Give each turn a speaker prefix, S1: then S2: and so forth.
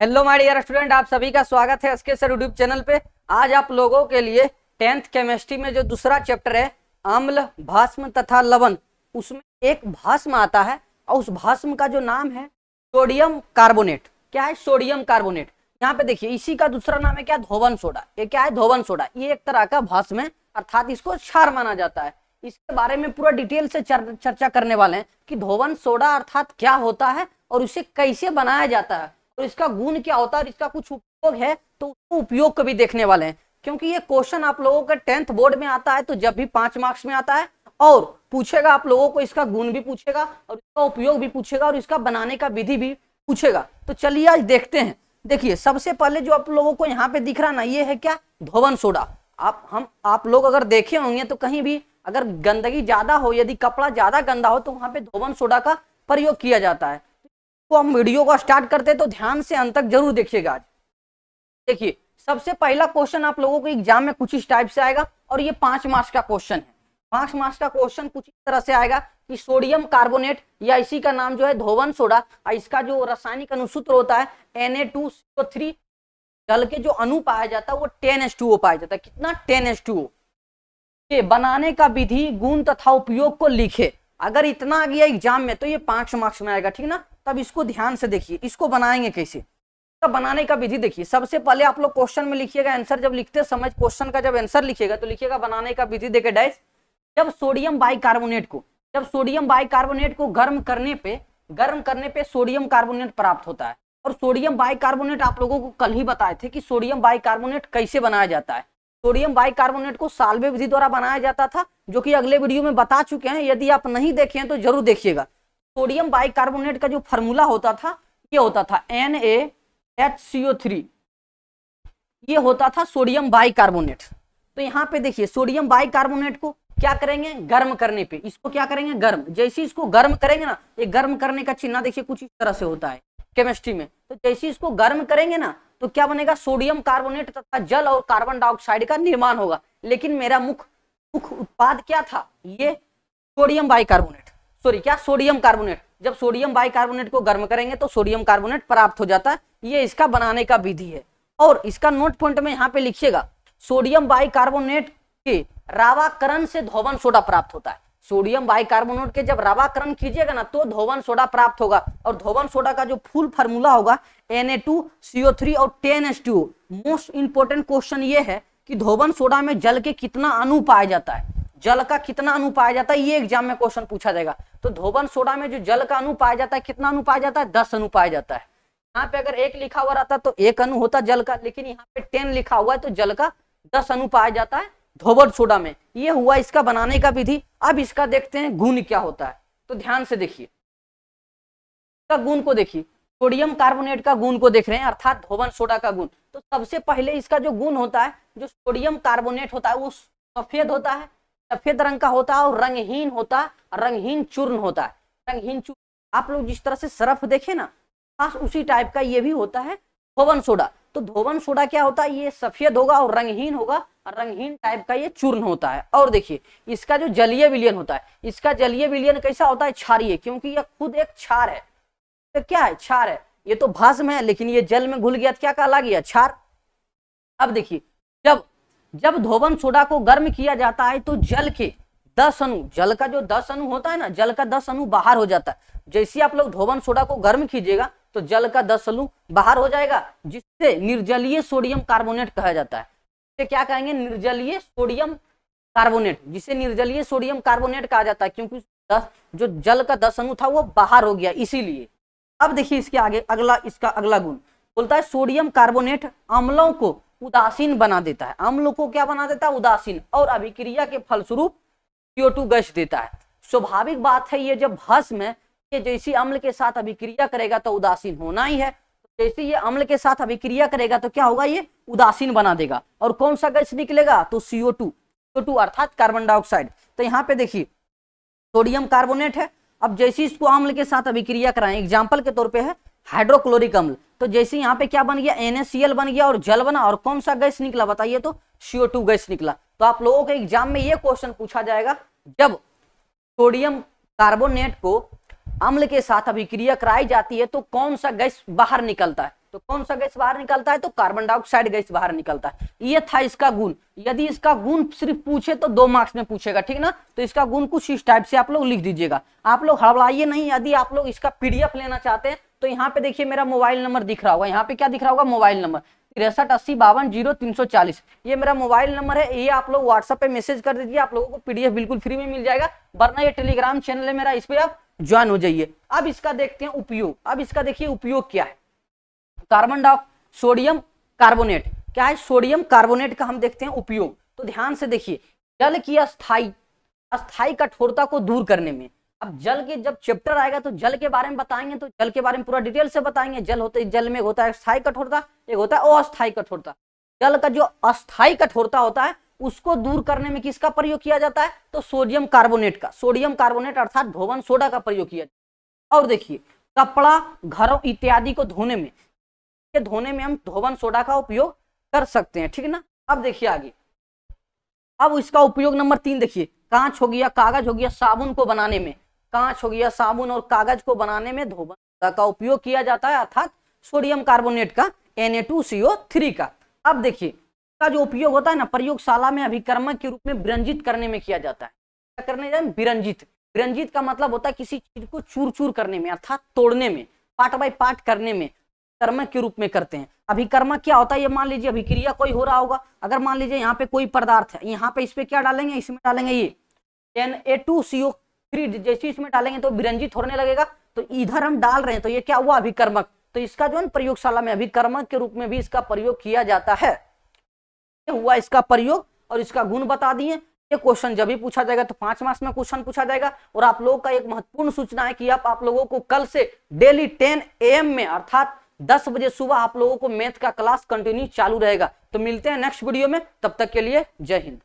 S1: Hello my dear student आप सभी का स्वागत है एसके सर यूट्यूब चैनल पे। आज आप लोगों के लिए टेंथ केमिस्ट्री में जो दूसरा चैप्टर है अम्ल भस्म तथा लवण उसमें एक भस्म आता है और उस भस्म का जो नाम है सोडियम कार्बोनेट क्या है सोडियम कार्बोनेट यहाँ पे देखिए इसी का दूसरा नाम है क्या? धोवन सोडा। ये क्या है? धोवन सोडा। ये एक तरह का भस्म है अर्थात इसको क्षार माना जाता है। इसके बारे में पूरा डिटेल से चर, चर्चा करने वाले हैं कि धोवन सोडा अर्थात क्या होता है और उसे कैसे बनाया जाता है। और इसका गुण क्या होता है और इसका कुछ उपयोग है? तो उसको उपयोग को भी देखने वाले हैं। क्योंकि ये क्वेश्चन आप लोगों के टेंथ बोर्ड में आता है तो जब भी पाँच मार्क्स में आता है, और पूछेगा आप लोगों को, इसका गुण भी पूछेगा, और इसका उपयोग भी पूछेगा, और इसका बनाने का विधि भी पूछेगा। तो चलिए आज देखते हैं। देखिए, सबसे पहले जो आप लोगों को यहाँ पे दिख रहा ना, ये है क्या? धोवन सोडा। आप, हम, आप लोग अगर देखे होंगे तो कहीं भी अगर गंदगी ज़्यादा हो, यदि कपड़ा ज़्यादा गंदा हो तो वहाँ पे धोवन सोडा का प्रयोग किया जाता है। तो हम वीडियो को स्टार्ट करते तो ध्यान से अंत तक ज़रूर देखिएगा आज। देखिए, सबसे पहला क्वेश्चन आप लोगों को एग्ज़ाम में कुछ इस टाइप से आएगा, और ये पाँच मार्क्स का क्वेश्चन है। पाँच मार्क्स का क्वेश्चन कुछ इस तरह से आएगा कि सोडियम कार्बोनेट या इसी का नाम जो है धोवन सोडा, और इसका जो रासायनिक अनुसूत्र होता है Na2CO3 जल के जो अणु पाया जाता है, वो टेन एस पाया जाता है। कितना टेन एस के बनाने का विधि, गुण तथा उपयोग को लिखे। अगर इतना आ गया एग्ज़ाम में तो ये पाँच मार्क्स में आएगा, ठीक ना? तब इसको ध्यान से देखिए, इसको बनाएँगे कैसे? तब बनाने का विधि देखिए। सबसे पहले आप लोग क्वेश्चन में लिखिएगा आंसर, जब लिखते समय क्वेश्चन का जब आंसर लिखिएगा तो लिखिएगा बनाने का विधि देखे डैश जब सोडियम बाइकार्बोनेट को, जब सोडियम बाइकार्बोनेट को गर्म करने पे, गर्म करने पे सोडियम कार्बोनेट प्राप्त होता है। और सोडियम बाइकार्बोनेट आप लोगों को कल ही बताए थे कि सोडियम बाइकार्बोनेट कैसे बनाया जाता है? सोडियम बाइकार्बोनेट को साल्वे विधि द्वारा बनाया जाता था जो कि अगले वीडियो में बता चुके हैं, यदि आप नहीं देखे हैं तो ज़रूर देखिएगा। सोडियम बाइकार्बोनेट का जो फॉर्मूला होता था, ये होता था N A H C O three ये होता था सोडियम बाइकार्बोनेट। तो यहाँ पे देखिए, सोडियम बाइकार्बोनेट को क्या करेंगे? गर्म करने पे। इसको क्या करेंगे? गर्म। जैसे इसको गर्म करेंगे ना, ये गर्म करने का चिन्ह देखिए, कुछ इस तरह से होता है केमिस्ट्री में। तो जैसे इसको गर्म करेंगे ना तो क्या बनेगा? सोडियम कार्बोनेट तथा जल और कार्बन डाइऑक्साइड का निर्माण होगा। लेकिन मेरा मुख्य मुख्य उत्पाद क्या था? ये सोडियम बाइकार्बोनेट। सॉरी क्या सोडियम कार्बोनेट? जब सोडियम बाइकार्बोनेट को गर्म करेंगे तो सोडियम कार्बोनेट प्राप्त हो जाता है। ये इसका बनाने का विधि है। और इसका नोट पॉइंट में यहाँ पे लिखिएगा, सोडियम बाइकार्बोनेट के रावाकरण से धोवन सोडा प्राप्त होता है। सोडियम बाइकार्बोनेट के जब रावाकरण कीजिएगा ना तो धोवन सोडा प्राप्त होगा। और धोवन सोडा का जो फुल फार्मूला होगा Na2CO3 और 10H2O मोस्ट इंपोर्टेंट क्वेश्चन ये है कि धोवन सोडा में जल के कितना अणु पाया जाता है? जल का कितना अणु पाया जाता है? ये एग्ज़ाम में क्वेश्चन पूछा जाएगा। तो धोबन सोडा में जो जल का अणु पाया जाता है, कितना अणु पाया जाता है? दस अणु पाया जाता है। यहाँ पे अगर एक लिखा हुआ रहता तो एक अणु होता जल का, लेकिन यहाँ पे टेन लिखा हुआ है तो जल का दस अणु पाया जाता है धोबन सोडा में। ये हुआ इसका बनाने का विधि। अब इसका देखते हैं गुण क्या होता है। तो ध्यान से देखिए। गुण को देखिए। सोडियम कार्बोनेट का गुण को देख रहे हैं, अर्थात धोवन सोडा का गुण। तो सबसे पहले इसका जो गुण होता है, जो सोडियम कार्बोनेट होता है, वो सफ़ेद होता है, सफ़ेद रंग का होता है और रंगहीन होता है रंगहीन चूर्ण होता है। रंगहीन चूर्ण, आप लोग जिस तरह से सरफ देखे ना, खास उसी टाइप का ये भी होता है, धोवन सोडा। तो धोवन सोडा क्या होता है? ये सफ़ेद होगा और रंगहीन होगा, और रंगहीन टाइप का ये चूर्ण होता है। और देखिए, इसका जो जलीय विलियन होता है, इसका जलीय विलियन कैसा होता है? क्षारीय, क्योंकि यह खुद एक क्षार है। तो क्या है? क्षार है। ये तो भस्म है, लेकिन ये जल में घुल गया तो क्या कहला गया, क्षार। अब देखिए, जब जब धोवन सोडा को गर्म किया जाता है तो जल के दस अणु, जल का जो दस अणु होता है ना, जल का दस अणु बाहर हो जाता है। जैसे आप लोग धोवन सोडा को गर्म कीजिएगा तो जल का दस अणु बाहर हो जाएगा, जिससे निर्जलीय सोडियम कार्बोनेट कहा जाता है। इसे क्या कहेंगे? निर्जलीय सोडियम कार्बोनेट, जिसे निर्जलीय सोडियम कार्बोनेट कहा जाता है, क्योंकि दस, जो जल का दस अणु था, वो बाहर हो गया, इसीलिए। अब देखिए इसके आगे अगला, इसका अगला गुण। बोलता है, सोडियम कार्बोनेट अम्लों को उदासीन बना देता है। अम्ल को क्या बना देता है? उदासीन। और अभिक्रिया के फलस्वरूप CO2 गैस देता है। स्वाभाविक बात है ये जब भस्म है, ये जैसी अम्ल के साथ अभिक्रिया करेगा तो उदासीन होना ही है। जैसे ये अम्ल के साथ अभिक्रिया करेगा तो क्या होगा ये? उदासीन बना देगा। और कौन सा गैस निकलेगा? तो सीओ टू टू अर्थात कार्बन डाइऑक्साइड तो यहाँ पे देखिए, सोडियम कार्बोनेट है अब जैसे इसको अम्ल के साथ अभिक्रिया कराएँ एग्ज़ाम्पल के तौर पर है हाइड्रोक्लोरिक अम्ल। तो जैसे यहाँ पे क्या बन गया? NaCl बन गया और जल बना, और कौन सा गैस निकला बताइए तो? CO2 गैस निकला। तो आप लोगों के एग्ज़ाम में ये क्वेश्चन पूछा जाएगा, जब सोडियम कार्बोनेट को अम्ल के साथ अभिक्रिया कराई जाती है तो कौन सा गैस बाहर निकलता है? तो कौन सा गैस बाहर निकलता है? तो कार्बन डाइऑक्साइड गैस बाहर निकलता है। ये था इसका गुण। यदि इसका गुण सिर्फ़ पूछे तो दो मार्क्स में पूछेगा, ठीक ना? तो इसका गुण कुछ इस टाइप से आप लोग लिख दीजिएगा। आप लोग हड़बड़ाइए नहीं। यदि आप लोग इसका पीडीएफ लेना चाहते हैं तो यहाँ पे देखिए मेरा मोबाइल नंबर दिख रहा होगा। यहाँ पे क्या दिख रहा होगा? मोबाइल नंबर तिरसठ, अस्सी, बावन, ज़ीरो, तीन सौ चालीस। ये मेरा मोबाइल नंबर है। ये आप लोग व्हाट्सएप पे मैसेज कर दीजिए। आप लोगों को पीडीएफ बिल्कुल फ्री में मिल जाएगा। वरना ये टेलीग्राम चैनल है मेरा। इस पर आप ज्वाइन हो जाइए। अब इसका देखते हैं उपयोग। अब इसका देखिए उपयोग क्या है। Carbon di sodium carbonate. क्या है? सोडियम कार्बोनेट का हम देखते हैं उपयोग। तो ध्यान से देखिए, जल की अस्थाई अस्थाई कठोरता को दूर करने में। अब जल के जब चैप्टर आएगा तो जल के बारे में बताएँगे तो जल के बारे में पूरा डिटेल से बताएँगे। जल होते, जल में होता है स्थायी कठोरता, एक होता है अस्थायी कठोरता। जल का जो अस्थायी कठोरता होता है, उसको दूर करने में किसका प्रयोग किया जाता है? तो सोडियम कार्बोनेट का। सोडियम कार्बोनेट अर्थात धोवन सोडा का प्रयोग किया जाता है। और देखिए, कपड़ा, घरों इत्यादि को धोने में धोने में हम धोवन सोडा का उपयोग कर सकते हैं, ठीक है ना? अब देखिए आगे। अब इसका उपयोग नंबर तीन देखिए। कांच हो गया, कागज़ हो गया साबुन को बनाने में। कांच हो गया, साबुन और कागज़ को बनाने में धोबन का उपयोग किया जाता है, अर्थात सोडियम कार्बोनेट का Na2CO3 का। अब देखिए का जो उपयोग होता है ना, प्रयोगशाला में अभिकर्मक के रूप में विरंजित करने में किया जाता है। क्या करने विरंजित। विरंजित का मतलब होता है किसी चीज़ को चूर चूर करने में, अर्थात तोड़ने में, पार्ट बाय पार्ट करने में। कर्मक के रूप में करते हैं। अभिकर्मक क्या होता है, ये मान लीजिए अभिक्रिया कोई हो रहा होगा, अगर मान लीजिए यहाँ पे कोई पदार्थ है, यहाँ पे इस पे क्या डालेंगे इसमें डालेंगे ये N A two C O three जैसे इसमें डालेंगे तो विरंजित होने लगेगा तो इधर हम डाल रहे हैं तो ये क्या हुआ अभिकर्मक? तो इसका जो है प्रयोगशाला में, अभिकर्मक के रूप में भी इसका प्रयोग किया जाता है। हुआ इसका प्रयोग, और इसका गुण बता दिए। ये क्वेश्चन जब भी पूछा जाएगा तो पाँच मार्क्स में क्वेश्चन पूछा जाएगा, और आप लोगों का एक महत्वपूर्ण सूचना है कि आप आप लोगों को कल से डेली टेन एम में, अर्थात दस बजे सुबह आप लोगों को मैथ का क्लास कंटिन्यू चालू रहेगा। तो मिलते हैं नेक्स्ट वीडियो में, तब तक के लिए जय हिंद।